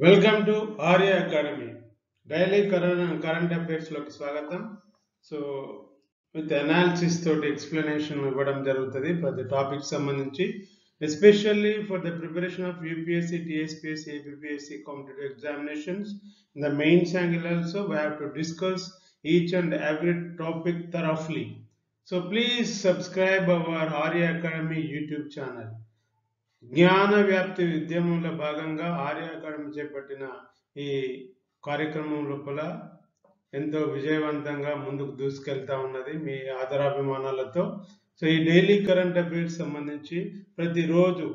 Welcome to Arya Academy daily corona current అఫైర్స్లోకి స్వాగతం. So with analysis తోటి explanation ఇవ్వడం జరుగుతుంది ప్రతి టాపిక్ సంబంధించి. Especially for the preparation of UPSC TSPSC APSC competitive examinations in the mains angle also we have to discuss each and every topic thoroughly so please subscribe our Arya Academy YouTube channel జ్ఞాన వ్యాప్తి ఉద్యమంలో భాగంగా Arya academy చేపట్టిన ఈ కార్యక్రమం లోపల ఎంతో విజయవంతంగా ముందుకు దూసుకెళ్తా ఉన్నది మీ ఆదరాభిమానాలతో. సో ఈ డైలీ కరెంట్ అఫైర్స్ సంబంధించి ప్రతిరోజు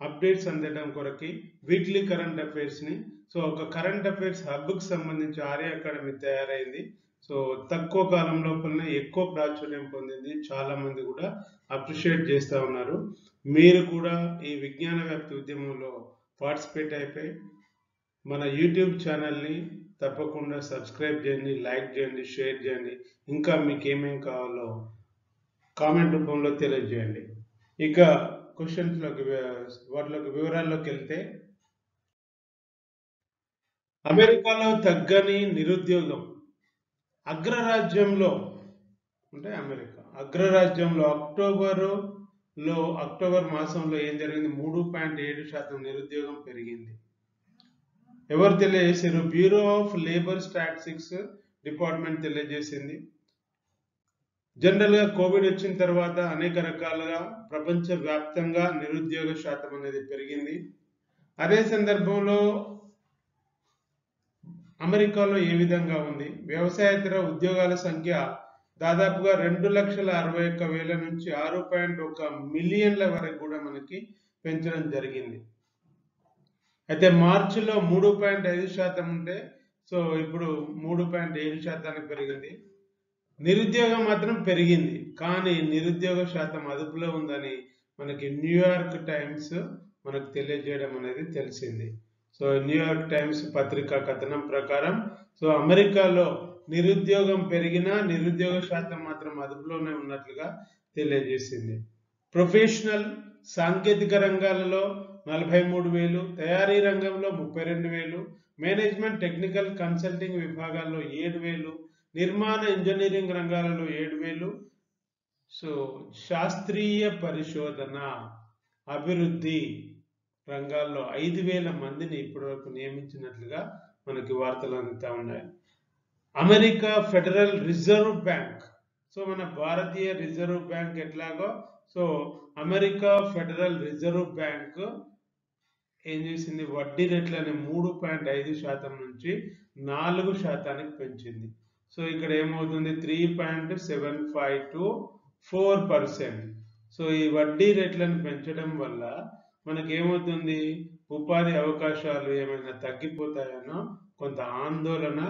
అప్డేట్స్ అందడం కొరకి వీక్లీ కరెంట్ అఫైర్స్ని సో ఒక కరెంట్ అఫైర్స్ హబ్కి సంబంధించి ఆర్య అకాడమీ తయారైంది. సో తక్కువ కాలం లోపలనే ఎక్కువ ప్రాచుర్యం పొందింది చాలా మంది కూడా అప్రిషియేట్ చేస్తూ ఉన్నారు. మీరు కూడా ఈ విజ్ఞాన వ్యాప్తి ఉద్యమంలో పార్టిసిపేట్ అయిపోయి మన యూట్యూబ్ ఛానల్ని తప్పకుండా సబ్స్క్రైబ్ చేయండి లైక్ చేయండి షేర్ చేయండి. ఇంకా మీకు ఏమేం కావాలో కామెంట్ రూపంలో తెలియజేయండి. ఇక క్వశ్చన్స్లోకి వాటిలోకి వివరాల్లోకి వెళ్తే అమెరికాలో తగ్గని నిరుద్యోగం. అగ్రరాజ్యంలో అంటే అమెరికా. అగ్రరాజ్యంలో అక్టోబరులో అక్టోబర్ మాసంలో ఏం జరిగింది? మూడు పాయింట్ ఏడు శాతం నిరుద్యోగం పెరిగింది. ఎవరు తెలియజేశారు bureau of labour statistics department తెలియజేసింది. జనరల్గా కోవిడ్ వచ్చిన తర్వాత అనేక రకాలుగా ప్రపంచ వ్యాప్తంగా నిరుద్యోగ శాతం అనేది పెరిగింది. అదే సందర్భంలో అమెరికాలో ఏ విధంగా ఉంది? వ్యవసాయేతర ఉద్యోగాల సంఖ్య దాదాపుగా రెండు లక్షల అరవై ఒక్క వేల నుంచి ఆరు పాయింట్ ఒక మిలియన్ల వరకు కూడా మనకి పెంచడం జరిగింది. అయితే మార్చిలో మూడు పాయింట్ ఐదు శాతం ఉంటే సో ఇప్పుడు మూడు పాయింట్ ఏడు శాతానికి పెరిగింది. నిరుద్యోగం మాత్రం పెరిగింది. కానీ నిరుద్యోగ శాతం అదుపులో ఉందని మనకి న్యూయార్క్ టైమ్స్ మనకు తెలియజేయడం అనేది తెలిసింది. సో న్యూయార్క్ టైమ్స్ పత్రికా కథనం ప్రకారం సో అమెరికాలో నిరుద్యోగం పెరిగినా నిరుద్యోగ శాతం మాత్రం అదుపులోనే ఉన్నట్లుగా తెలియజేసింది. ప్రొఫెషనల్ సాంకేతిక రంగాలలో నలభై మూడు వేలు తయారీ రంగంలో ముప్పై రెండు వేలు మేనేజ్మెంట్ టెక్నికల్ కన్సల్టింగ్ విభాగాల్లో ఏడు వేలు నిర్మాణ ఇంజనీరింగ్ రంగాలలో ఏడు వేలు సో శాస్త్రీయ పరిశోధన అభివృద్ధి రంగాల్లో ఐదు వేల మందిని ఇప్పటివరకు నియమించినట్లుగా మనకి వార్తలు అందుతా ఉన్నాయి. America Federal Reserve Bank. So మన భారతీయ రిజర్వ్ బ్యాంక్ ఎట్లాగో? So America Federal Reserve Bank ఏం చేసింది? వడ్డీ రేట్లని మూడు పాయింట్ ఐదు శాతం నుంచి నాలుగు శాతానికి పెంచింది. సో ఇక్కడ ఏమవుతుంది? Three point seven five two four percent. So ఈ వడ్డీ రేట్లను పెంచడం వల్ల మనకి ఏమవుతుంది ఉపాధి అవకాశాలు ఏమైనా తగ్గిపోతాయనో కొంత ఆందోళన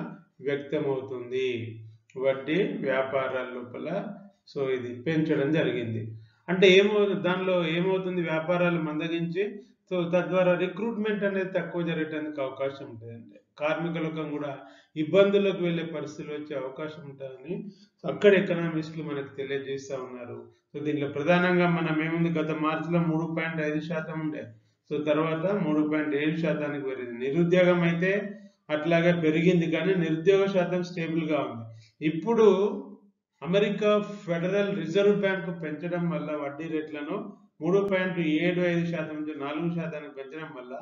వ్యక్తమవుతుంది. వడ్డీ వ్యాపారాల లోపల. సో ఇది పెంచడం జరిగింది. అంటే ఏమవుతుంది దానిలో ఏమవుతుంది? వ్యాపారాలు మందగించి సో తద్వారా రిక్రూట్మెంట్ అనేది తక్కువ జరగడానికి అవకాశం ఉంటుందండి. కార్మికులకు కూడా ఇబ్బందులకు వెళ్ళే పరిస్థితులు వచ్చే అవకాశం ఉంటుందని అక్కడ ఎకనామిస్టులు మనకు తెలియజేస్తా ఉన్నారు. సో దీంట్లో ప్రధానంగా మనం ఏముంది? గత మార్చిలో మూడు పాయింట్ ఐదు శాతం ఉండే. సో తర్వాత మూడు పాయింట్ ఏడు శాతానికి పెరిగింది. నిరుద్యోగం అయితే అట్లాగే పెరిగింది కానీ నిరుద్యోగ శాతం స్టేబుల్గా ఉంది. ఇప్పుడు అమెరికా ఫెడరల్ రిజర్వ్ బ్యాంక్ పెంచడం వల్ల వడ్డీ రేట్లను మూడు పాయింట్ ఏడు ఐదు శాతం నుంచి నాలుగు శాతానికి పెంచడం వల్ల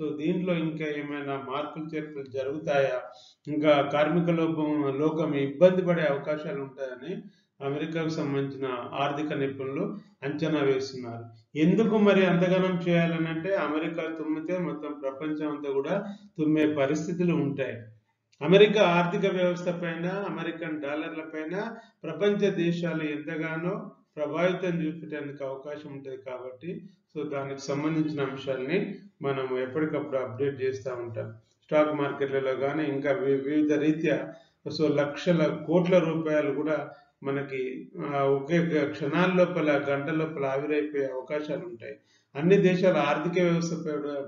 సో దీంట్లో ఇంకా ఏమైనా మార్పులు చేర్పులు జరుగుతాయా? ఇంకా కార్మిక లోపం లోకం ఇబ్బంది పడే అవకాశాలు ఉంటాయని అమెరికాకు సంబంధించిన ఆర్థిక నిపుణులు అంచనా వేస్తున్నారు. ఎందుకు మరి అంతగానం చేయాలని అంటే అమెరికా తుమ్మితే మొత్తం ప్రపంచం అంతా కూడా తుమ్మే పరిస్థితులు ఉంటాయి. అమెరికా ఆర్థిక వ్యవస్థ పైన అమెరికన్ డాలర్ల పైన ప్రపంచ దేశాలు ఎంతగానో ప్రభావితం చూపించడానికి అవకాశం ఉంటుంది కాబట్టి సో దానికి సంబంధించిన అంశాలని మనం ఎప్పటికప్పుడు అప్డేట్ చేస్తూ ఉంటాం. స్టాక్ మార్కెట్లలో కానీ ఇంకా వివిధ రీత్యా సో లక్షల కోట్ల రూపాయలు కూడా మనకి ఒకే క్షణాల లోపల గంట లోపల ఆవిరైపోయే అవకాశాలు ఉంటాయి. అన్ని దేశాల ఆర్థిక వ్యవస్థ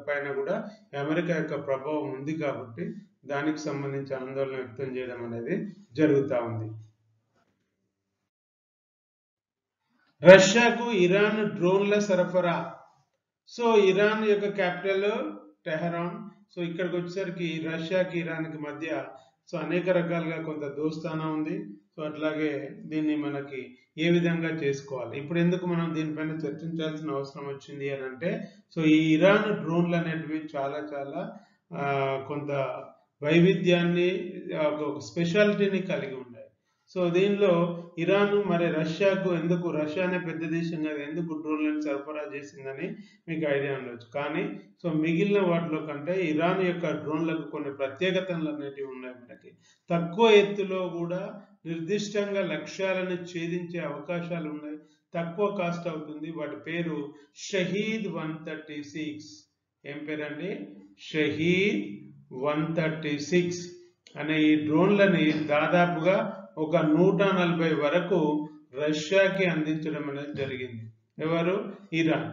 పైన కూడా అమెరికా యొక్క ప్రభావం ఉంది కాబట్టి దానికి సంబంధించి ఆందోళన వ్యక్తం చేయడం అనేది జరుగుతూ ఉంది. రష్యాకు ఇరాన్ డ్రోన్ల సరఫరా. సో ఇరాన్ యొక్క క్యాపిటల్ టెహరాన్. సో ఇక్కడికి వచ్చేసరికి రష్యాకి ఇరాన్కి మధ్య సో అనేక రకాలుగా కొంత దోస్తానా ఉంది. సో అట్లాగే దీన్ని మనకి ఏ విధంగా చేసుకోవాలి? ఇప్పుడు ఎందుకు మనం దీనిపైన చర్చించాల్సిన అవసరం వచ్చింది అని అంటే సో ఈ ఇరాన్ డ్రోన్లు అనేటివి చాలా చాలా కొంత వైవిధ్యాన్ని ఒక స్పెషాలిటీని కలిగి సో దీనిలో ఇరాన్ మరి రష్యాకు ఎందుకు రష్యా అనే పెద్ద దేశం కదా ఎందుకు డ్రోన్లను సరఫరా చేసిందని మీకు ఐడియా ఉండవచ్చు కానీ సో మిగిలిన వాటిలో కంటే ఇరాన్ యొక్క డ్రోన్లకు కొన్ని ప్రత్యేకతలు అనేటివి ఉన్నాయి మనకి. తక్కువ ఎత్తులో కూడా నిర్దిష్టంగా లక్ష్యాలను ఛేదించే అవకాశాలు ఉన్నాయి. తక్కువ కాస్ట్ అవుతుంది. వాటి పేరు షహీద్ వన్ థర్టీ సిక్స్. ఏం పేరండి? షహీద్ వన్ థర్టీ సిక్స్ అనే ఈ డ్రోన్లని దాదాపుగా ఒక నూట నలభై వరకు రష్యాకి అందించడం అనేది జరిగింది. ఎవరు? ఇరాన్.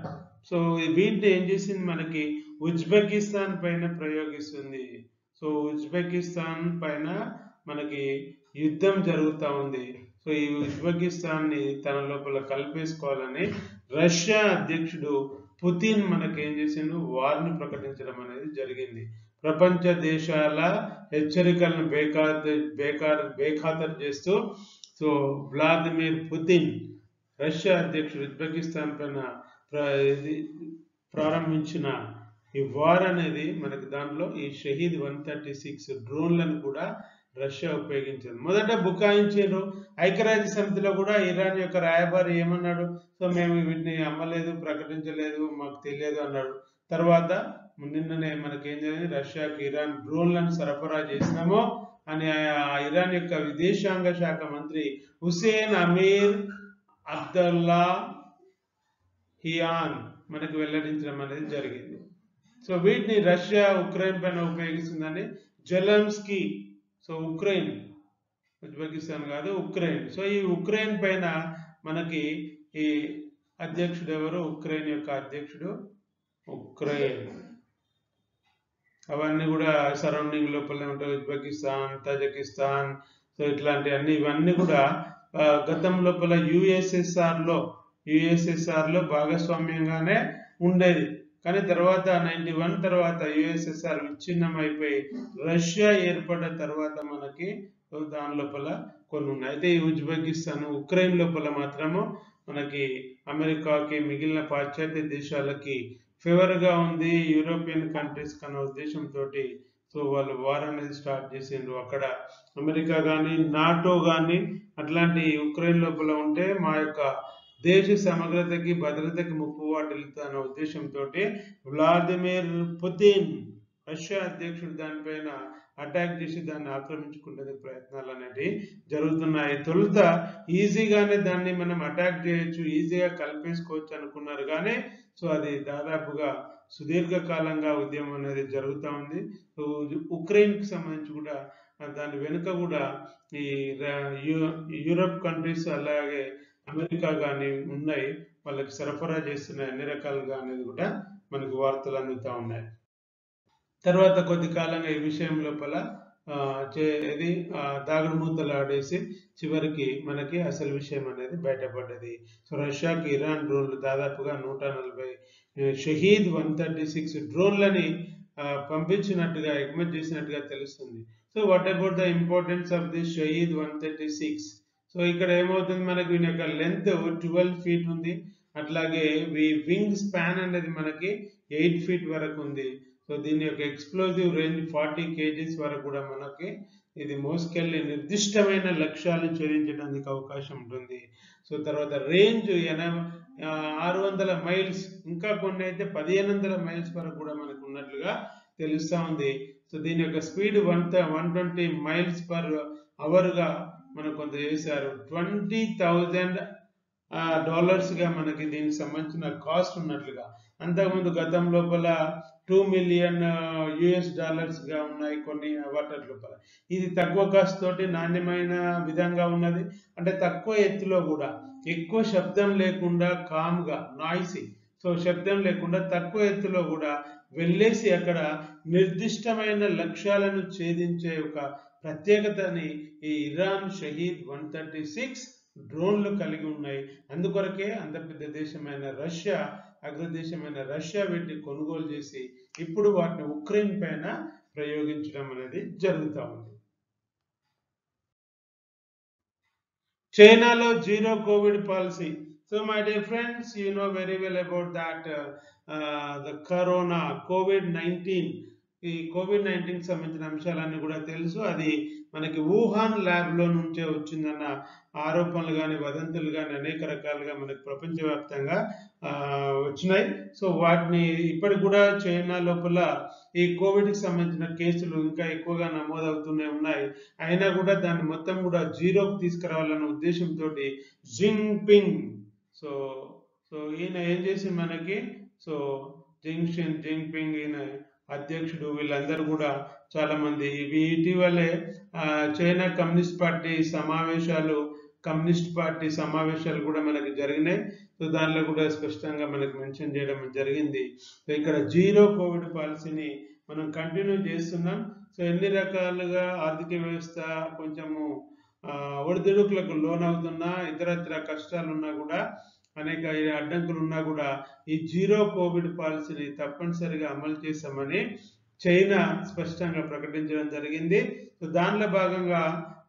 సో వీటిని ఏం చేసింది మనకి? ఉజ్బెకిస్తాన్ పైన ప్రయోగిస్తుంది. సో ఉజ్బెకిస్తాన్ పైన మనకి యుద్ధం జరుగుతూ ఉంది. సో ఈ ఉజ్బెకిస్తాన్ని తన లోపల కలిపేసుకోవాలని రష్యా అధ్యక్షుడు పుతిన్ మనకి ఏం చేసిండు? వార్ని ప్రకటించడం అనేది జరిగింది. ప్రపంచ దేశాల హెచ్చరికలను బేఖాతర్ బేఖారు బేఖాతరు చేస్తూ సో వ్లాదిమిర్ పుతిన్ రష్యా అధ్యక్షుడు ఉజ్బెకిస్తాన్ పైన ప్రారంభించిన ఈ వార్ అనేది మనకి దాంట్లో ఈ షహీద్ వన్ థర్టీ సిక్స్ డ్రోన్లను కూడా రష్యా ఉపయోగించింది. మొదట బుకాయించారు ఐక్యరాజ్య సమితిలో కూడా ఇరాన్ యొక్క రాయబారి ఏమన్నాడు? సో మేము వీటిని అమ్మలేదు ప్రకటించలేదు మాకు తెలియదు అన్నాడు. తర్వాత నిన్ననే మనకేం జరిగింది? రష్యాకు ఇరాన్ డ్రోన్లను సరఫరా చేసినామో అని ఆ ఇరాన్ యొక్క విదేశాంగ శాఖ మంత్రి హుసేన్ అమీర్ అబ్దుల్లా హియాన్ మనకు వెల్లడించడం అనేది జరిగింది. సో వీటిని రష్యా ఉక్రెయిన్ పైన ఉపయోగిస్తుందని జెలెన్స్కీ సో ఉక్రెయిన్ ఉజ్బెకిస్తాన్ కాదు ఉక్రెయిన్. సో ఈ ఉక్రెయిన్ పైన మనకి ఈ అధ్యక్షుడు ఎవరు? ఉక్రెయిన్ యొక్క అధ్యక్షుడు ఉక్రెయిన్. అవన్నీ కూడా సరౌండింగ్ లోపల ఉంటాయి. ఉజ్బెకిస్తాన్ తజకిస్తాన్ సో ఇట్లాంటి అన్ని ఇవన్నీ కూడా గతం లోపల యుఎస్ఎస్ఆర్లో యుఎస్ఎస్ఆర్లో భాగస్వామ్యంగానే ఉండేది. కానీ తర్వాత నైన్టీ వన్ తర్వాత యుఎస్ఎస్ఆర్ విచ్ఛిన్నం అయిపోయి రష్యా ఏర్పడిన తర్వాత మనకి దాని లోపల కొన్ని ఉన్నాయి. అయితే ఈ ఉజ్బెకిస్తాన్ ఉక్రెయిన్ లోపల మాత్రము మనకి అమెరికాకి మిగిలిన పాశ్చాత్య దేశాలకి ఫేవర్గా ఉంది యూరోపియన్ కంట్రీస్ కన్న ఉద్దేశంతో సో వాళ్ళు వార్ అనేది స్టార్ట్ చేసిండ్రు. అక్కడ అమెరికా కానీ నాటో కానీ అట్లాంటి ఉక్రెయిన్ లోపల ఉంటే మా యొక్క దేశ సమగ్రతకి భద్రతకి ముప్పు వాటిల్లుతున్న ఉద్దేశంతో వ్లాదిమిర్ పుతిన్ రష్యా అధ్యక్షుడు దానిపైన అటాక్ చేసి దాన్ని ఆక్రమించుకునే ప్రయత్నాలు అనేవి జరుగుతున్నాయి. తొలుత ఈజీగానే దాన్ని మనం అటాక్ చేయొచ్చు ఈజీగా కలిపేసుకోవచ్చు అనుకున్నారు. కానీ సో అది దాదాపుగా సుదీర్ఘకాలంగా ఉద్యమం అనేది జరుగుతూ ఉంది. ఉక్రెయిన్కి సంబంధించి కూడా దాని వెనుక కూడా ఈ యూరప్ కంట్రీస్ అలాగే అమెరికా కానీ ఉన్నాయి. వాళ్ళకి సరఫరా చేస్తున్న అన్ని రకాలుగా అనేది కూడా మనకు వార్తలు అందుతూ ఉన్నాయి. తర్వాత కొద్ది కాలంగా ఈ విషయం లోపల ఇది ఆ, దాగుడు మూతలు ఆడేసి చివరికి మనకి అసలు విషయం అనేది బయటపడ్డది. సో రష్యాకి ఇరాన్ డ్రోన్లు దాదాపుగా నూట నలభై షహీద్ వన్ థర్టీ సిక్స్ డ్రోన్లని పంపించినట్టుగా ఎగ్మెంట్ చేసినట్టుగా తెలుస్తుంది. So what about the importance of this Shahed one thirty six? So ఇక్కడ ఏమవుతుంది మనకి? వీని యొక్క లెంత్ ట్వెల్వ్ ఫీట్ ఉంది. అట్లాగే వి వింగ్ స్పాన్ అనేది మనకి ఎయిట్ ఫీట్ వరకు ఉంది. సో దీని యొక్క ఎక్స్ప్లోజివ్ రేంజ్ ఫార్టీ కేజీస్ వరకు కూడా మనకి ఇది మోసుకెళ్ళి నిర్దిష్టమైన లక్ష్యాలు ఛేదించడానికి అవకాశం ఉంటుంది. సో తర్వాత రేంజ్ ఎనభై ఆరు వందల మైల్స్ ఇంకా కొన్ని అయితే పదిహేను వందల మైల్స్ వరకు కూడా మనకు ఉన్నట్లుగా తెలుస్తూ ఉంది. సో దీని యొక్క speed one one twenty miles per అవర్గా మనకు కొంత చేశారు. ట్వంటీ థౌజండ్ డాలర్స్గా మనకి దీనికి సంబంధించిన కాస్ట్ ఉన్నట్లుగా. అంతకుముందు గతం లోపల టూ మిలియన్ యుఎస్ డాలర్స్గా ఉన్నాయి కొన్ని వాటర్ లోపల. ఇది తక్కువ కాస్ట్ తోటి నాణ్యమైన విధంగా ఉన్నది. అంటే తక్కువ ఎత్తులో కూడా. ఎక్కువ శబ్దం లేకుండా కామ్గా నాయిసీ సో శబ్దం లేకుండా తక్కువ ఎత్తులో కూడా వెళ్ళేసి అక్కడ నిర్దిష్టమైన లక్ష్యాలను ఛేదించే ఒక ప్రత్యేకతని ఈ Iran Shahed one thirty six డ్రోన్లు కలిగి ఉన్నాయి. అందుకొరకే అంత పెద్ద దేశమైన రష్యా అగ్రదేశమైన రష్యా వీటిని కొనుగోలు చేసి ఇప్పుడు వాటిని ఉక్రెయిన్ పైన ప్రయోగించడం అనేది జరుగుతూ ఉంది. చైనాలో zero COVID policy. So my dear friends you know very well about that the corona COVID nineteen ఈ కోవిడ్ నైన్టీన్ సంబంధించిన అంశాలన్నీ కూడా తెలుసు. అది మనకి వుహాన్ ల్యాబ్లో నుంచే వచ్చిందన్న ఆరోపణలు కానీ వదంతులు కానీ అనేక రకాలుగా మనకి ప్రపంచవ్యాప్తంగా వచ్చినాయి. సో వాటిని ఇప్పటికి కూడా చైనా లోపల ఈ కోవిడ్కి సంబంధించిన కేసులు ఇంకా ఎక్కువగా నమోదవుతూనే ఉన్నాయి. అయినా కూడా దాన్ని మొత్తం కూడా జీరోకి తీసుకురావాలన్న ఉద్దేశంతో జింగ్పింగ్ సో సో ఈయన ఏం చేసి మనకి? సో జింగ్ షిన్ జింగ్ ఈయన అధ్యక్షుడు వీళ్ళందరూ కూడా చాలామంది. ఇవి ఇటీవలే చైనా కమ్యూనిస్ట్ పార్టీ సమావేశాలు కమ్యూనిస్ట్ పార్టీ సమావేశాలు కూడా మనకి జరిగినాయి. సో దానిలో కూడా స్పష్టంగా మనకి మెన్షన్ చేయడం జరిగింది. సో ఇక్కడ జీరో కోవిడ్ పాలసీని మనం కంటిన్యూ చేస్తున్నాం. సో ఎన్ని రకాలుగా ఆర్థిక వ్యవస్థ కొంచెము ఒడిదుడుకులకు లోనవుతున్నా ఇతరత్ర కష్టాలు ఉన్నా కూడా అనేక అడ్డంకులు ఉన్నా కూడా ఈ జీరో కోవిడ్ పాలసీని తప్పనిసరిగా అమలు చేశామని చైనా స్పష్టంగా ప్రకటించడం జరిగింది. సో దానిలో భాగంగా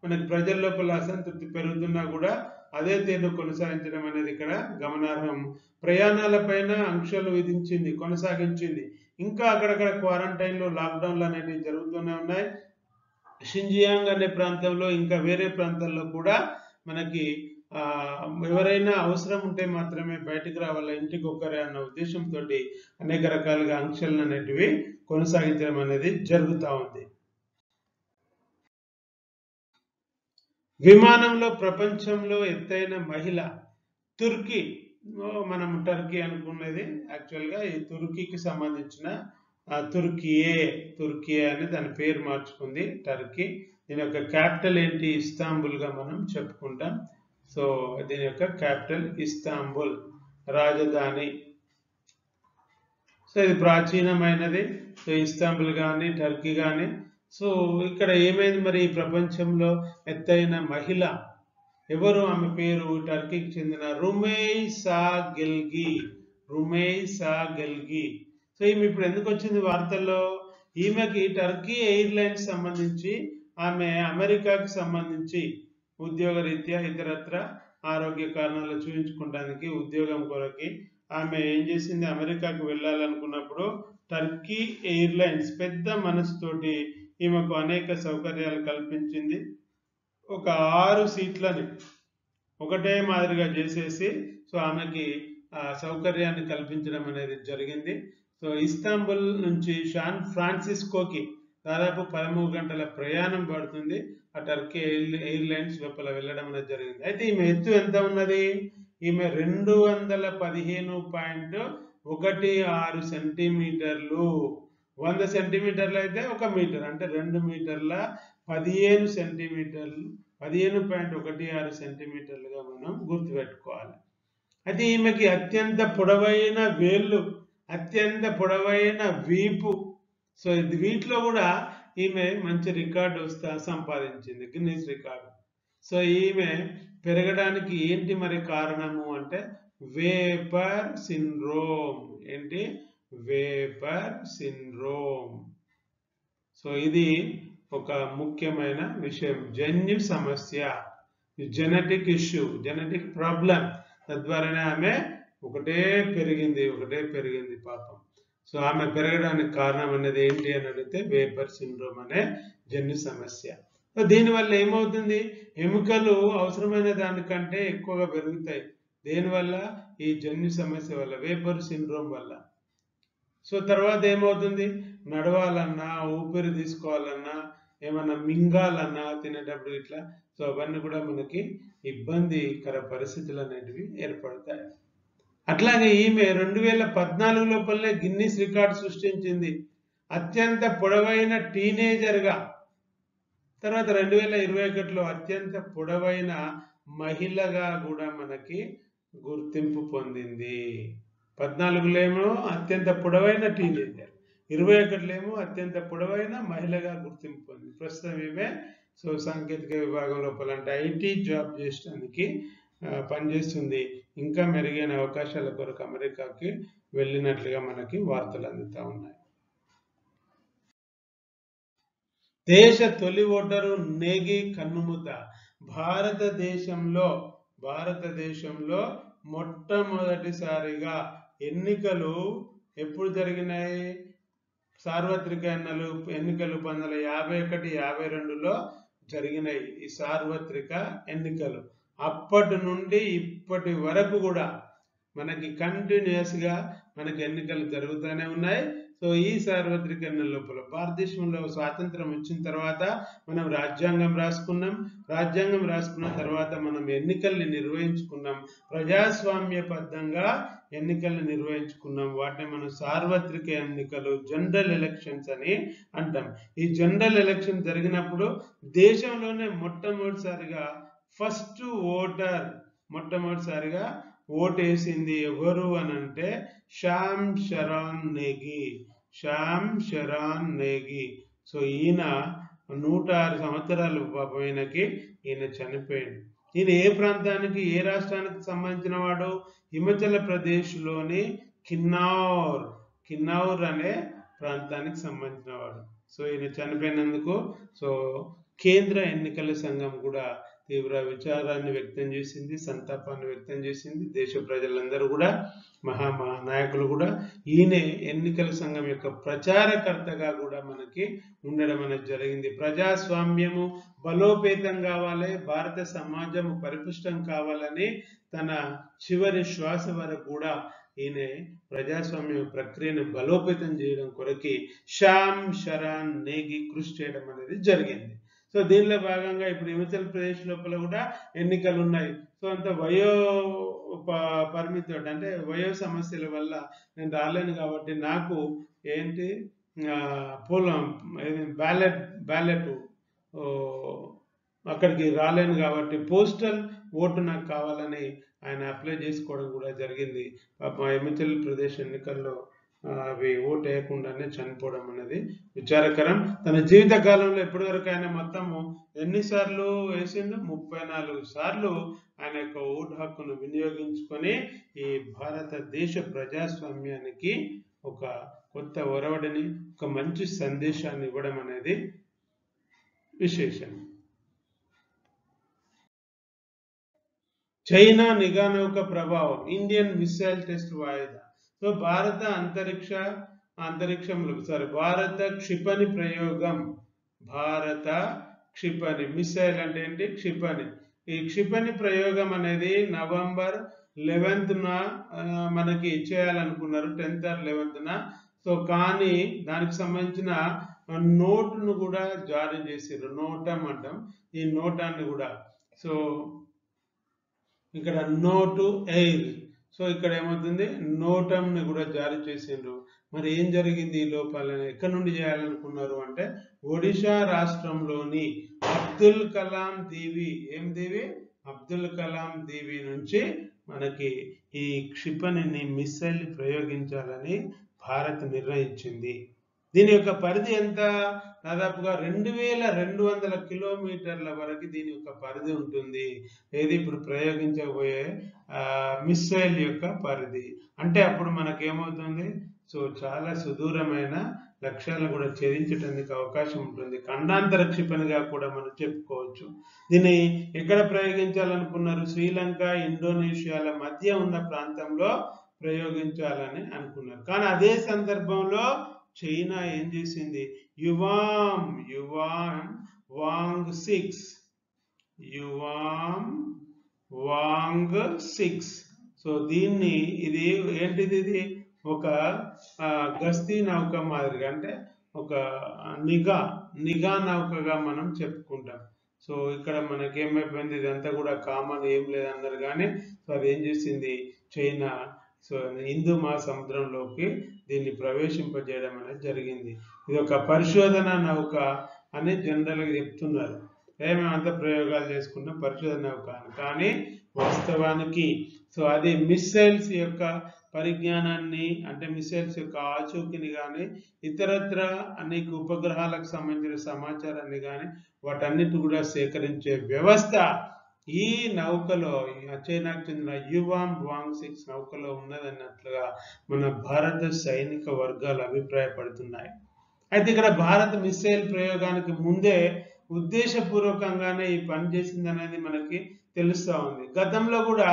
మనకి ప్రజల లోపల అసంతృప్తి పెరుగుతున్నా కూడా అదే తీరు కొనసాగించడం అనేది ఇక్కడ గమనార్హం. ప్రయాణాలపైన ఆంక్షలు విధించింది కొనసాగించింది. ఇంకా అక్కడక్కడ క్వారంటైన్లు లాక్డౌన్లు అనేవి జరుగుతూనే ఉన్నాయి. షింజియాంగ్ అనే ప్రాంతంలో ఇంకా వేరే ప్రాంతాల్లో కూడా మనకి ఎవరైనా అవసరం ఉంటే మాత్రమే బయటకు రావాల? ఇంటికి ఒక్కరే అన్న ఉద్దేశంతో అనేక రకాలుగా ఆంక్షలు అనేటివి కొనసాగించడం అనేది జరుగుతూ ఉంది. విమానంలో ప్రపంచంలో ఎత్తైన మహిళ తుర్కీ మనం టర్కీ అనుకున్నది. యాక్చువల్గా ఈ తుర్కీకి సంబంధించిన ఆ, తుర్కియే తుర్కియే అని దాని పేరు మార్చుకుంది టర్కీ. దీని యొక్క క్యాపిటల్ ఏంటి? ఇస్తాంబుల్గా మనం చెప్పుకుంటాం. సో దీని యొక్క క్యాపిటల్ ఇస్తాంబుల్ రాజధాని. సో ఇది ప్రాచీనమైనది. సో ఇస్తాంబుల్ కానీ టర్కీ కానీ సో ఇక్కడ ఏమైంది మరి ఈ ప్రపంచంలో ఎత్తైన మహిళ? ఎవరు ఆమె పేరు? టర్కీకి చెందిన రుమేసా గెల్గి. రుమేసా గెల్గి. సో ఈమె ఇప్పుడు ఎందుకు వచ్చింది వార్తల్లో? ఈమెకి టర్కీ ఎయిర్లైన్స్ సంబంధించి ఆమె అమెరికాకి సంబంధించి ఉద్యోగ రీత్యా ఇతరత్ర ఆరోగ్య కారణాలు చూపించుకోవడానికి ఉద్యోగం కొరకి ఆమె ఏం చేసింది? అమెరికాకు వెళ్ళాలనుకున్నప్పుడు టర్కీ ఎయిర్లైన్స్ పెద్ద మనసుతోటి ఈమెకు అనేక సౌకర్యాలు కల్పించింది. ఒక ఆరు సీట్లని ఒకటే మాదిరిగా చేసేసి సో ఆమెకి ఆ సౌకర్యాన్ని కల్పించడం అనేది జరిగింది. సో ఇస్తాంబుల్ నుంచి షాన్ ఫ్రాన్సిస్కోకి దాదాపు పదమూడు గంటల ప్రయాణం పడుతుంది. టర్కీ ఎయిర్ ఎయిర్లైన్స్ వెప్పల వెళ్ళడం అనేది జరిగింది. అయితే ఈమె ఎత్తు ఎంత ఉన్నది? ఈమె రెండు వందల పదిహేను పాయింట్ ఒకటి ఆరు సెంటీమీటర్లు. వంద సెంటీమీటర్లు అయితే ఒక మీటర్ అంటే రెండు మీటర్ల పదిహేను సెంటీమీటర్లు పదిహేను పాయింట్ ఒకటి ఆరు సెంటీమీటర్లుగా మనం గుర్తుపెట్టుకోవాలి. అయితే ఈమెకి అత్యంత పొడవైన వేళ్ళు అత్యంత పొడవైన వీపు. సో ఇది వీటిలో కూడా ఈమె మంచి రికార్డు సంపాదించింది. Guinness record. సో ఈమె పెరగడానికి ఏంటి మరి కారణము అంటే వేపర్ సిండ్రోమ్. ఏంటి? Weaver syndrome. సో ఇది ఒక ముఖ్యమైన విషయం. జన్యు సమస్య. Genetic issue genetic problem. తద్వారానే ఆమె ఒకటే పెరిగింది ఒకటే పెరిగింది పాపం. సో ఆమె పెరగడానికి కారణం అనేది ఏంటి అని అడిగితే వేపర్ సిండ్రోమ్ అనే జన్యు సమస్య. సో దీనివల్ల ఏమవుతుంది? ఎముకలు అవసరమైన దానికంటే ఎక్కువగా పెరుగుతాయి. దేనివల్ల ఈ జన్యు సమస్య వల్ల వేపర్ సిండ్రోమ్ వల్ల. సో తర్వాత ఏమవుతుంది? నడవాలన్నా ఊపిరి తీసుకోవాలన్నా ఏమన్నా మింగాలన్నా తినేటప్పుడు ఇట్లా. సో అవన్నీ కూడా మనకి ఇబ్బందికర పరిస్థితులు అనేటివి ఏర్పడతాయి. అట్లాగే ఈమె రెండు వేల పద్నాలుగు లోపలనే గిన్నీస్ రికార్డ్ సృష్టించింది. అత్యంత పొడవైన టీనేజర్గా తర్వాత రెండు వేల ఇరవై ఒకటిలో అత్యంత పొడవైన మహిళగా కూడా మనకి గుర్తింపు పొందింది. పద్నాలుగులో ఏమో అత్యంత పొడవైన టీనేజర్ ఇరవై ఒకటిలో ఏమో అత్యంత పొడవైన మహిళగా గుర్తింపు పొందింది. ప్రస్తుతం ఈమె సో సాంకేతిక విభాగం లోపల అంటే ఐటీ జాబ్ చేయడానికి పనిచేస్తుంది. ఇంకా మెరుగైన అవకాశాల కొరకు అమెరికాకి వెళ్ళినట్లుగా మనకి వార్తలు అందుతూ ఉన్నాయి. దేశ తొలి ఓటరు నేగి కన్నుముత భారతదేశంలో భారతదేశంలో మొట్టమొదటిసారిగా ఎన్నికలు ఎప్పుడు జరిగినాయి? సార్వత్రిక ఎన్నలు ఎన్నికలు పంతొమ్మిది వందల యాభై ఒకటి యాభై రెండులో జరిగినాయి ఈ సార్వత్రిక ఎన్నికలు. అప్పటి నుండి ఇప్పటి వరకు కూడా మనకి కంటిన్యూస్గా మనకి ఎన్నికలు జరుగుతూనే ఉన్నాయి. సో ఈ సార్వత్రిక ఎన్నికల లోపల భారతదేశంలో స్వాతంత్రం వచ్చిన తర్వాత మనం రాజ్యాంగం రాసుకున్నాం. రాజ్యాంగం రాసుకున్న తర్వాత మనం ఎన్నికల్ని నిర్వహించుకున్నాం. ప్రజాస్వామ్యబద్ధంగా ఎన్నికల్ని నిర్వహించుకున్నాం. వాటిని మనం సార్వత్రిక ఎన్నికలు జనరల్ ఎలక్షన్స్ అని అంటాం. ఈ జనరల్ ఎలక్షన్ జరిగినప్పుడు దేశంలోనే మొట్టమొదటిసారిగా ఫస్ట్ ఓటర్ మొట్టమొదటిసారిగా ఓటేసింది ఎవరు అని అంటే శ్యామ్ శరాన్ నేగి. శ్యామ్ శరాన్ నేగి. సో ఈయన నూట ఆరు సంవత్సరాలు పాపం ఈయనకి ఈయన చనిపోయాడు. ఈయన ఏ ప్రాంతానికి ఏ రాష్ట్రానికి సంబంధించిన వాడు హిమాచల్ ప్రదేశ్లోని కిన్నౌర్. కిన్నౌర్ అనే ప్రాంతానికి సంబంధించిన వాడు సో ఈయన చనిపోయినందుకు సో కేంద్ర ఎన్నికల సంఘం కూడా తీవ్ర విచారాన్ని వ్యక్తం చేసింది సంతాపాన్ని వ్యక్తం చేసింది. దేశ ప్రజలందరూ కూడా మహా నాయకులు కూడా ఈయనే ఎన్నికల సంఘం యొక్క ప్రచారకర్తగా కూడా మనకి ఉండడం అనేది జరిగింది. ప్రజాస్వామ్యము బలోపేతం కావాలి భారత సమాజము పరిపుష్టం కావాలని తన చివరి శ్వాస వరకు కూడా ఈయన ప్రజాస్వామ్య ప్రక్రియను బలోపేతం చేయడం కొరకి శ్యామ్ శరాన్ నేగి కృషి చేయడం అనేది జరిగింది. సో దీనిలో భాగంగా ఇప్పుడు హిమాచల్ ప్రదేశ్ లోపల కూడా ఎన్నికలు ఉన్నాయి సో అంత వయో ప- పరిమితి అంటే వయో సమస్యల వల్ల నేను రాలేను కాబట్టి నాకు ఏంటి ఆ, పోలం బ్యాలెట్ బ్యాలెట్ అక్కడికి రాలేను కాబట్టి పోస్టల్ ఓటు నాకు కావాలని ఆయన అప్లై చేసుకోవడం కూడా జరిగింది. హిమాచల్ ప్రదేశ్ ఎన్నికల్లో అవి ఓటు వేయకుండానే చనిపోవడం అనేది విచారకరం. తన జీవిత కాలంలో ఇప్పటివరకు ఆయన మొత్తము ఎన్నిసార్లు వేసిందో ముప్పై నాలుగు సార్లు ఆయన యొక్క ఓటు హక్కును వినియోగించుకొని ఈ భారతదేశ ప్రజాస్వామ్యానికి ఒక కొత్త ఒరవడిని ఒక మంచి సందేశాన్ని ఇవ్వడం అనేది విశేషం. చైనా నిఘా నౌక ప్రభావం ఇండియన్ మిసైల్ టెస్ట్ వాయిదా. సో భారత అంతరిక్ష అంతరిక్షంలో సారీ భారత క్షిపణి ప్రయోగం. భారత క్షిపణి మిసైల్ అంటే ఏంటి? క్షిపణి. ఈ క్షిపణి ప్రయోగం అనేది నవంబర్ లెవెన్త్న మనకి చేయాలనుకున్నారు టెన్త్ ఆర్ లెవెన్త్న. సో కానీ దానికి సంబంధించిన నోటును కూడా జారీ చేసారు నోటం అంటాం. ఈ నోటాన్ని కూడా. సో ఇక్కడ నోటు ఎయిర్. సో ఇక్కడ ఏమవుతుంది? నోటంని కూడా జారీ చేసిండ్రు. మరి ఏం జరిగింది ఈ లోపాలని ఎక్కడి నుండి చేయాలనుకున్నారు అంటే ఒడిశా రాష్ట్రంలోని అబ్దుల్ కలాం దీవి. ఏం దీవి? అబ్దుల్ కలాం దీవి నుంచి మనకి ఈ క్షిపణిని మిస్సైల్ ప్రయోగించాలని భారత్ నిర్ణయించింది. దీని యొక్క పరిధి ఎంత? దాదాపుగా రెండు వేల రెండు వందల కిలోమీటర్ల వరకు దీని యొక్క పరిధి ఉంటుంది. ఏది? ఇప్పుడు ప్రయోగించబోయే మిస్సైల్ యొక్క పరిధి. అంటే అప్పుడు మనకి ఏమవుతుంది సో చాలా సుదూరమైన లక్ష్యాలను కూడా ఛేదించడానికి అవకాశం ఉంటుంది. ఖండాంతర క్షిపణిగా కూడా మనం చెప్పుకోవచ్చు. దీన్ని ఎక్కడ ప్రయోగించాలనుకున్నారు? శ్రీలంక ఇండోనేషియాల మధ్య ఉన్న ప్రాంతంలో ప్రయోగించాలని అనుకున్నారు. కానీ అదే సందర్భంలో చైనా ఏం చేసింది? Yuan Yuan Wang six. Yuan Wang six. So దీన్ని ఇది ఏంటిది ఇది? ఒక గస్తీ నౌక మాదిరిగా అంటే ఒక నిఘా నిఘా నౌకగా మనం చెప్పుకుంటాం. సో ఇక్కడ మనకి ఏమైపోయింది ఇదంతా కూడా కామన్ ఏం లేదన్నారు కానీ సో అది ఏం చేసింది? చైనా సో హిందూ మహాసముద్రంలోకి దీన్ని ప్రవేశింపజేయడం అనేది జరిగింది. ఇది ఒక పరిశోధన నౌక అని జనరల్గా చెప్తున్నారు. ఏ అంత ప్రయోగాలు చేసుకున్న పరిశోధన నౌక అని. కానీ వాస్తవానికి సో అది మిస్సైల్స్ యొక్క పరిజ్ఞానాన్ని అంటే మిసైల్స్ యొక్క ఆచూకీని కానీ ఇతరత్ర అనేక ఉపగ్రహాలకు సంబంధించిన సమాచారాన్ని కానీ వాటన్నిటి కూడా సేకరించే వ్యవస్థ ఈ నౌకలో ఈ చైనాకు చెందిన యువాం వాంగ్ సిక్స్ నౌకలో ఉన్నదన్నట్లుగా మన భారత సైనిక వర్గాలు అభిప్రాయపడుతున్నాయి. అయితే ఇక్కడ భారత్ మిసైల్ ప్రయోగానికి ముందే ఉద్దేశపూర్వకంగానే ఈ పని చేసింది అనేది మనకి తెలుస్తూ ఉంది. గతంలో కూడా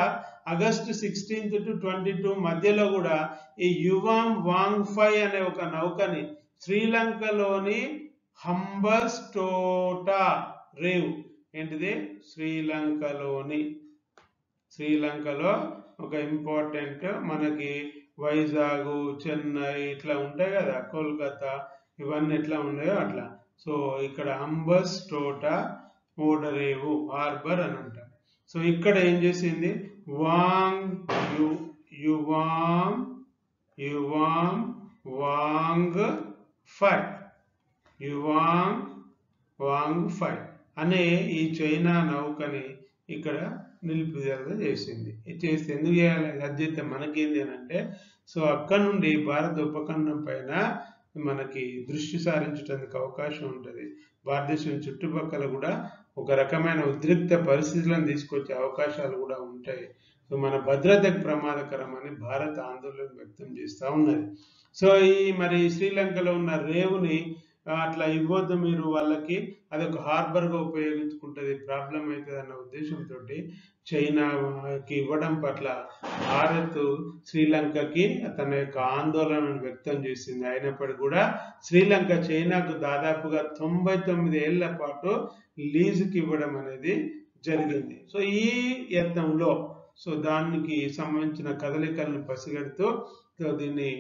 August sixteenth to twenty two మధ్యలో కూడా ఈ యువాంగ్ వాంగ్ ఫై అనే ఒక నౌకని శ్రీలంకలోని హంబస్టోటా రేవ్ ఏంటిది? శ్రీలంకలోని శ్రీలంకలో ఒక ఇంపార్టెంట్ మనకి వైజాగ్ చెన్నై ఇట్లా ఉంటాయి కదా కోల్కతా ఇవన్నీ ఎట్లా ఉన్నాయో అట్లా. సో ఇక్కడ అంబస్ తోట ఓడరేవు హార్బర్ అని అంటాం సో ఇక్కడ ఏం చేసింది? Wang Yu Yuan Yuan Wang five. Yuan Wang five. అనే ఈ చైనా నౌకని ఇక్కడ నిలిపిదల చేసింది. ఇది చేస్తే ఎందుకు చేయాలి? అది మనకేంది అని అంటే సో అక్కడ నుండి భారత ఉపఖండం పైన మనకి దృష్టి సారించడానికి అవకాశం ఉంటుంది. భారతదేశం చుట్టుపక్కల కూడా ఒక రకమైన ఉద్రిక్త పరిస్థితులను తీసుకొచ్చే అవకాశాలు కూడా ఉంటాయి. సో మన భద్రతకు ప్రమాదకరమని భారత్ ఆందోళన వ్యక్తం చేస్తూ ఉన్నది. సో ఈ మరి శ్రీలంకలో ఉన్న రేవుని అట్లా ఇవ్వద్దు మీరు వాళ్ళకి. అది ఒక హార్బర్గా ఉపయోగించుకుంటుంది ప్రాబ్లం అవుతుంది అన్న ఉద్దేశంతో చైనాకి ఇవ్వడం పట్ల భారత్ శ్రీలంకకి తన యొక్క ఆందోళనను వ్యక్తం చేసింది. అయినప్పటికీ కూడా శ్రీలంక చైనాకు దాదాపుగా తొంభై తొమ్మిది ఏళ్ళ పాటు లీజుకి ఇవ్వడం అనేది జరిగింది. సో ఈ యత్నంలో సో దానికి సంబంధించిన కదలికలను పసిగడుతూ దీన్ని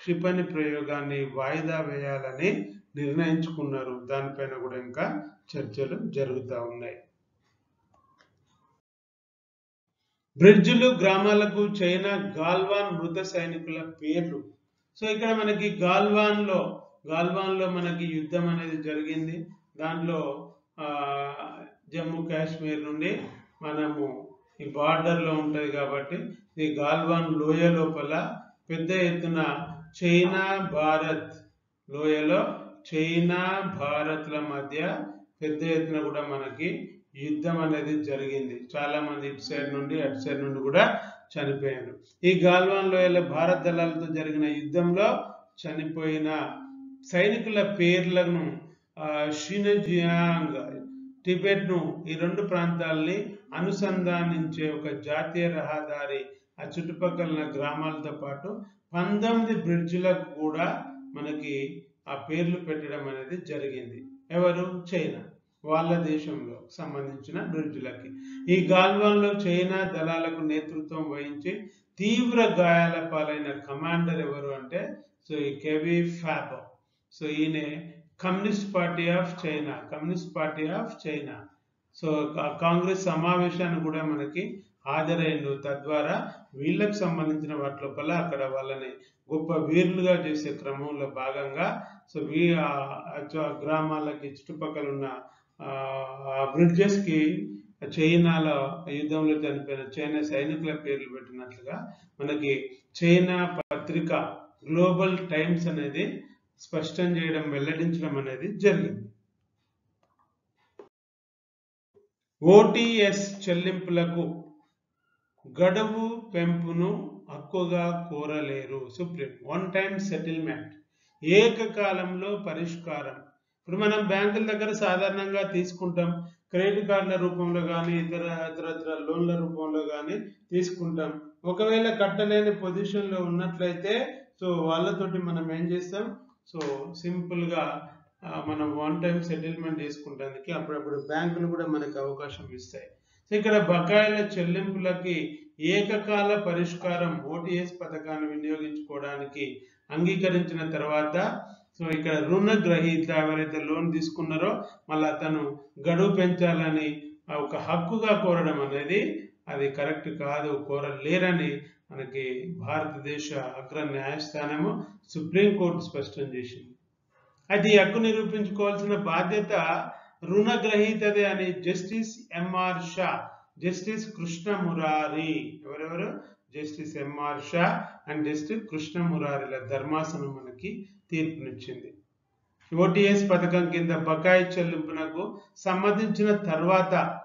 క్షిపణి ప్రయోగాన్ని వాయిదా వేయాలని నిర్ణయించుకున్నారు. దానిపైన కూడా ఇంకా చర్చలు జరుగుతూ ఉన్నాయి. బ్రిడ్జ్లు గ్రామాలకు చైనా గాల్వాన్ మృత సైనికుల పేర్లు. సో ఇక్కడ మనకి గాల్వాన్లో గాల్వాన్లో మనకి యుద్ధం అనేది జరిగింది. దాంట్లో జమ్మూ కాశ్మీర్ నుండి మనము ఈ బార్డర్లో ఉంటుంది కాబట్టి ఈ గాల్వాన్ లోయ లోపల పెద్ద ఎత్తున చైనా భారత్ లోయలో చైనా భారత్ల మధ్య పెద్ద ఎత్తున కూడా మనకి యుద్ధం అనేది జరిగింది. చాలా మంది ఇటు సైడ్ నుండి అటు సైడ్ నుండి కూడా చనిపోయారు. ఈ గాల్వాన్ లోయలో భారత దళాలతో జరిగిన యుద్ధంలో చనిపోయిన సైనికుల పేర్లను షినజియాంగ్ టిబెట్ను ఈ రెండు ప్రాంతాలని అనుసంధానించే ఒక జాతీయ రహదారి ఆ చుట్టుపక్కల గ్రామాలతో పాటు పంతొమ్మిది బ్రిడ్జిలకు కూడా మనకి ఆ పేర్లు పెట్టడం అనేది జరిగింది. ఎవరు? చైనా. వాళ్ళ దేశంలో సంబంధించిన బ్రిడ్జ్లకి ఈ గాల్వాన్లో చైనా దళాలకు నేతృత్వం వహించి తీవ్ర గాయాల పాలైన కమాండర్ ఎవరు అంటే సో ఈ కెవి ఫ్యాబో. సో ఈయన Communist Party of China Communist Party of China. So Congress సమావేశాన్ని కూడా మనకి హాజరైండు తద్వారా వీళ్ళకు సంబంధించిన వాటి లోపల అక్కడ వాళ్ళని గొప్ప వీరులుగా చేసే క్రమంలో భాగంగా సో వీ గ్రామాలకి చుట్టుపక్కల ఉన్న బ్రిడ్జెస్కి యుద్ధంలో చనిపోయిన చైనా సైనికుల పేర్లు పెట్టినట్లుగా మనకి చైనా పత్రిక గ్లోబల్ టైమ్స్ అనేది స్పష్టం చేయడం వెల్లడించడం అనేది జరిగింది. ఓటీఎస్ చెల్లింపులకు గడువు పెంపును హక్కుగా కోరలేరు. సుప్రీం. One time settlement. ఏకకాలంలో పరిష్కారం. ఇప్పుడు మనం బ్యాంకుల దగ్గర సాధారణంగా తీసుకుంటాం. క్రెడిట్ కార్డుల రూపంలో కానీ ఇతర ఇతర ఇతర లోన్ల రూపంలో కానీ తీసుకుంటాం. ఒకవేళ కట్టలేని పొజిషన్లో ఉన్నట్లయితే సో వాళ్ళతోటి మనం ఏం చేస్తాం? సో సింపుల్గా మనం వన్ టైం సెటిల్మెంట్ చేసుకుంటానికి అప్పుడప్పుడు బ్యాంకులు కూడా మనకు అవకాశం ఇస్తాయి. ఇక్కడ బకాయిల చెల్లింపులకి ఏకకాల పరిష్కారం ఓటీఎస్ పథకాన్ని వినియోగించుకోవడానికి అంగీకరించిన తర్వాత సో ఇక్కడ రుణగ్రహీత ఎవరైతే లోన్ తీసుకున్నారో మళ్ళీ అతను గడువు పెంచాలని ఒక హక్కుగా కోరడం అనేది అది కరెక్ట్ కాదు కోరలేరని మనకి భారతదేశ అగ్ర న్యాయస్థానము సుప్రీంకోర్టు స్పష్టం చేసింది. అయితే ఈ హక్కు నిరూపించుకోవాల్సిన బాధ్యత రుణగ్రహీతదే అని justice M R Shah justice Krishna Murari ఎవరెవరు? Justice M R Shah and justice Krishna మురారిల ధర్మాసనం మనకి తీర్పునిచ్చింది. ఓటీఎస్ పథకం కింద బకాయి చెల్లింపునకు సంబంధించిన తర్వాత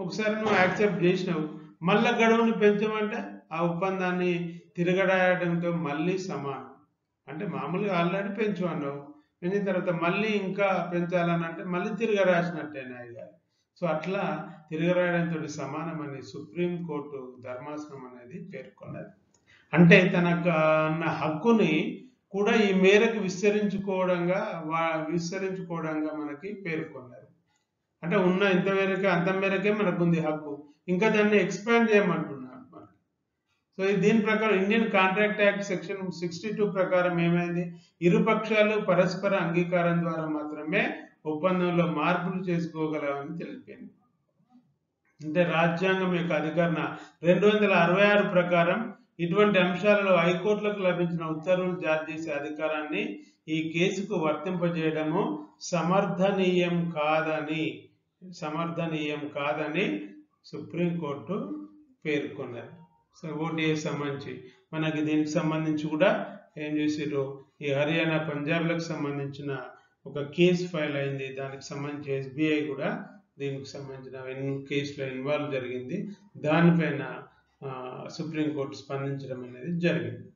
ఒకసారి నువ్వు యాక్సెప్ట్ చేసినావు. మళ్ళా గడువును పెంచమంటే ఆ ఒప్పందాన్ని తిరగడాయడంతో మళ్ళీ సమానం. అంటే మామూలుగా ఆల్రెడీ పెంచు అన్నావు. పెంచిన తర్వాత మళ్ళీ ఇంకా పెంచాలని అంటే మళ్ళీ తిరగ రాసినట్టే ఇక సో అట్లా తిరిగి రాయడంతో సమానమని సుప్రీం కోర్టు ధర్మాసనం అనేది పేర్కొన్నది. అంటే తనకు అన్న హక్కుని కూడా ఈ మేరకు విస్తరించుకోవడంగా వా విస్తరించుకోవడంగా మనకి పేర్కొన్నారు. అంటే ఉన్న ఇంత మేరకే అంత మేరకే మనకు ఉంది హక్కు. ఇంకా దాన్ని ఎక్స్పాండ్ చేయమంటున్నారు. సో ఇది దీని ప్రకారం Indian Contract Act section sixty two ప్రకారం ఏమైంది? ఇరు పక్షాలు పరస్పర అంగీకారం ద్వారా మాత్రమే ఒప్పందంలో మార్పులు చేసుకోగలవని తెలిపింది. అంటే రాజ్యాంగం యొక్క అధికరణ రెండు వందల అరవై ఆరు ప్రకారం ఇటువంటి అంశాలలో హైకోర్టులకు లభించిన ఉత్తర్వులు జారీ చేసే అధికారాన్ని ఈ కేసుకు వర్తింపజేయడము సమర్థనీయం కాదని సమర్థనీయం కాదని సుప్రీంకోర్టు పేర్కొన్నారు సో ఓటీఏ సంబంధించి? మనకి దీనికి సంబంధించి కూడా ఏం చేసారు ఈ హర్యానా పంజాబ్లకు సంబంధించిన ఒక కేసు ఫైల్ అయింది. దానికి సంబంధించి ఎస్బీఐ కూడా దీనికి సంబంధించిన కేసులో ఇన్వాల్వ్ జరిగింది. దానిపైన సుప్రీంకోర్టు స్పందించడం అనేది జరిగింది.